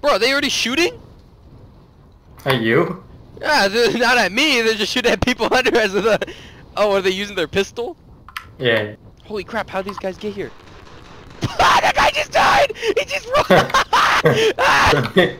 Bro, are they already shooting? At you? Yeah, they're not at me. They're just shooting at people under us. With. Oh, are they using their pistol? Yeah. Holy crap! How these guys get here? ah, that guy just died. He just rolled. Ah!